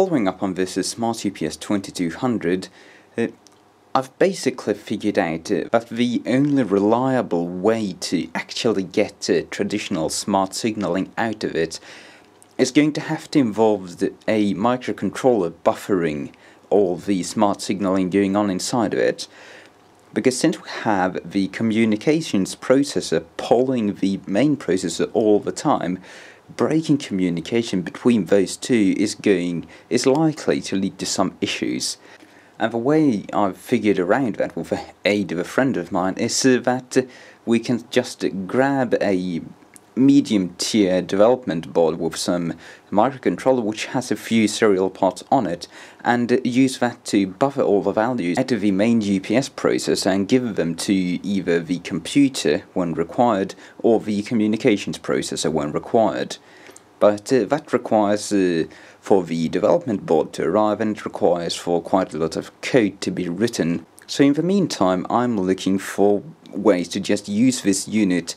following up on this Smart UPS 2200, uh, I've basically figured out uh, that the only reliable way to actually get uh, traditional smart signaling out of it is going to have to involve the, a microcontroller buffering all the smart signaling going on inside of it. Because since we have the communications processor polling the main processor all the time, breaking communication between those two is going is likely to lead to some issues. And the way I've figured around that with the aid of a friend of mine is that we can just grab a medium tier development board with some microcontroller which has a few serial ports on it and use that to buffer all the values of the main UPS processor and give them to either the computer when required or the communications processor when required. But uh, that requires uh, for the development board to arrive and it requires for quite a lot of code to be written. So in the meantime I'm looking for ways to just use this unit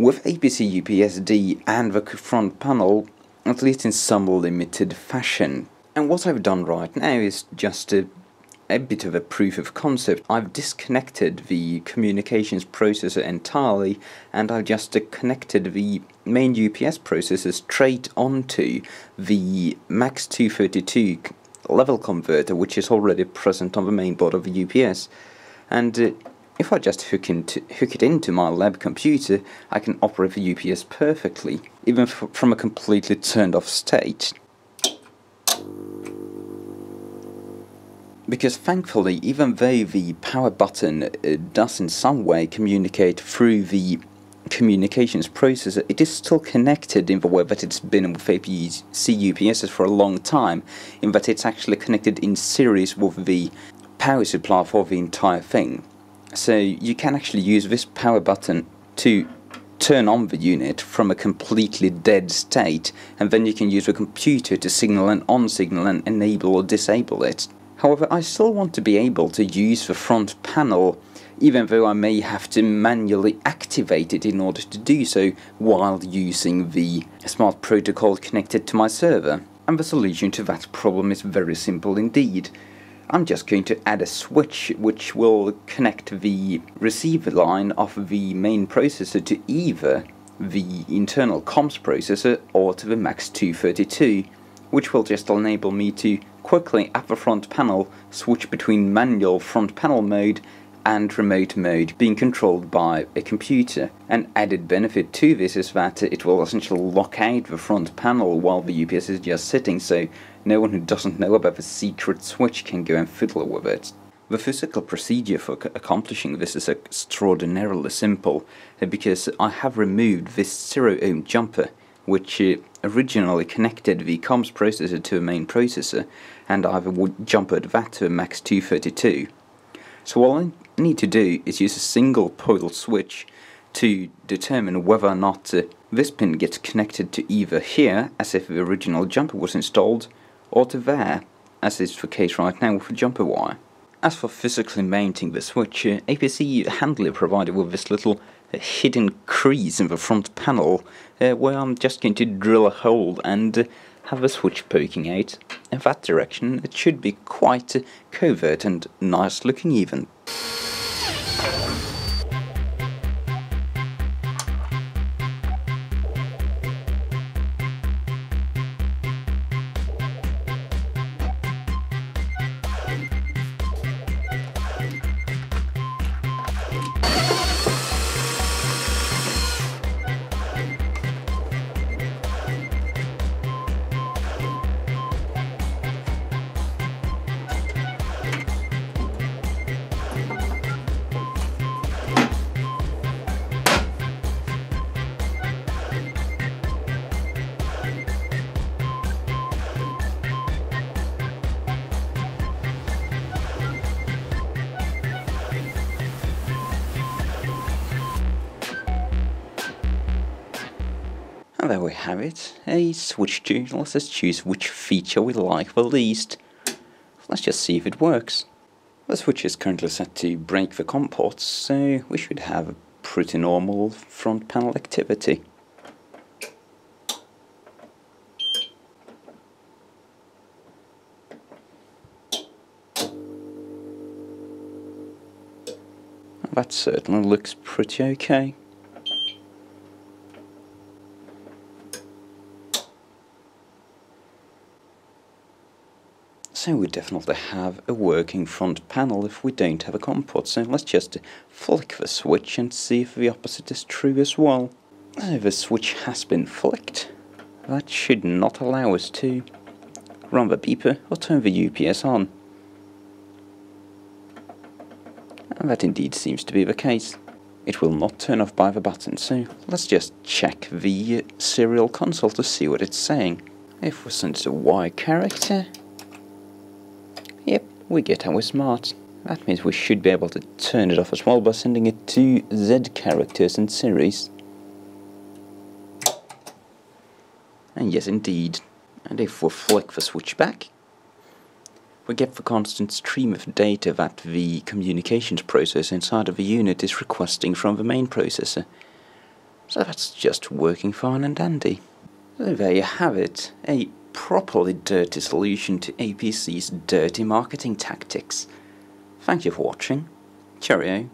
with apcupsd and the front panel at least in some limited fashion. And what I've done right now is just a, a bit of a proof of concept. I've disconnected the communications processor entirely and I've just connected the main UPS processor straight onto the MAX232 level converter which is already present on the main board of the UPS. And uh, if I just hook, into, hook it into my lab computer, I can operate the UPS perfectly, even from a completely turned off state. Because thankfully, even though the power button uh, does in some way communicate through the communications processor, it is still connected in the way that it's been with APC UPSs for a long time, in that it's actually connected in series with the power supply for the entire thing. So you can actually use this power button to turn on the unit from a completely dead state and then you can use the computer to signal an on signal and enable or disable it. However, I still want to be able to use the front panel even though I may have to manually activate it in order to do so while using the smart protocol connected to my server. And the solution to that problem is very simple indeed. I'm just going to add a switch which will connect the receiver line of the main processor to either the internal comms processor or to the MAX232 which will just enable me to quickly at the front panel switch between manual front panel mode and remote mode being controlled by a computer. An added benefit to this is that it will essentially lock out the front panel while the UPS is just sitting so no one who doesn't know about the secret switch can go and fiddle with it. The physical procedure for accomplishing this is extraordinarily simple uh, because I have removed this zero ohm jumper which uh, originally connected the comms processor to a main processor and I've jumpered that to a MAX232. So all Need to do is use a single pole switch to determine whether or not uh, this pin gets connected to either here, as if the original jumper was installed, or to there, as is the case right now with the jumper wire. As for physically mounting the switch, uh, APC handily provided with this little uh, hidden crease in the front panel uh, where I'm just going to drill a hole and uh, have a switch poking out in that direction. It should be quite uh, covert and nice looking even. And there we have it, a switch tune. Let's just choose which feature we like the least. Let's just see if it works. The switch is currently set to break the COM ports, so we should have a pretty normal front panel activity. That certainly looks pretty okay. So we definitely have a working front panel if we don't have a COM port. So let's just flick the switch and see if the opposite is true as well. So the switch has been flicked. That should not allow us to run the beeper or turn the UPS on. And that indeed seems to be the case. It will not turn off by the button, so let's just check the serial console to see what it's saying. If we send a Y character, we get our smart. That means we should be able two turn it off as well by sending it to Z characters in series. And yes indeed, and if we flick the switch back, we get the constant stream of data that the communications processor inside of the unit is requesting from the main processor. So that's just working fine and dandy. So there you have it, a properly dirty solution to APC's dirty marketing tactics. Thank you for watching. Cheerio.